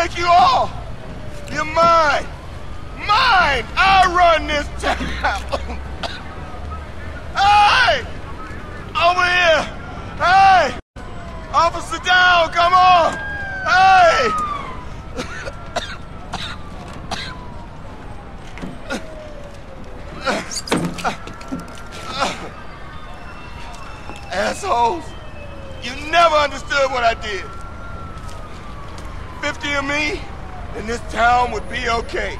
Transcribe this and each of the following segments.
Take you all. You're mine. Mine. I run this town. hey! Over here. Hey! Officer down, come on. Hey! Assholes. You never understood what I did. 50 of me, and this town would be okay.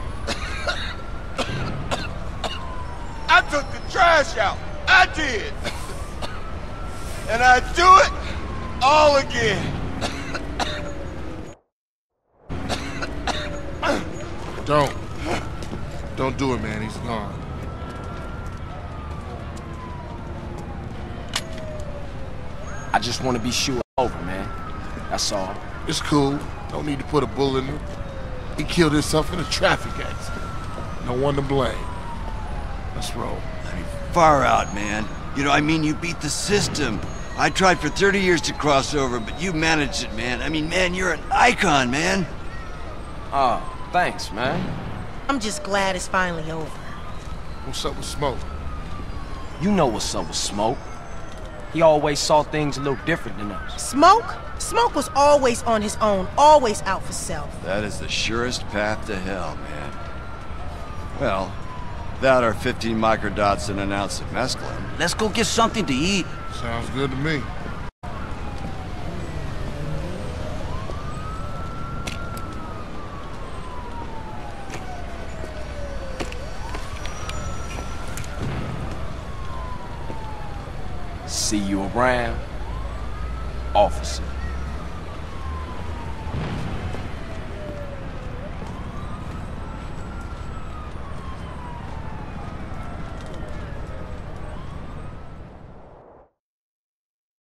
I took the trash out. I did. And I do it all again. Don't. Don't do it, man. He's gone. I just want to be sure over, man. That's all. It's cool. Don't need to put a bullet in him. He killed himself in a traffic accident. No one to blame. Let's roll. I mean, far out, man. You know, I mean, you beat the system. I tried for 30 years to cross over, but you managed it, man. I mean, man, you're an icon, man. Oh, thanks, man. I'm just glad it's finally over. What's up with Smoke? You know what's up with Smoke. He always saw things a little different than us. Smoke? Smoke was always on his own, always out for self. That is the surest path to hell, man. Well, that are 15 microdots and an ounce of mescaline, let's go get something to eat. Sounds good to me. See you around, officer.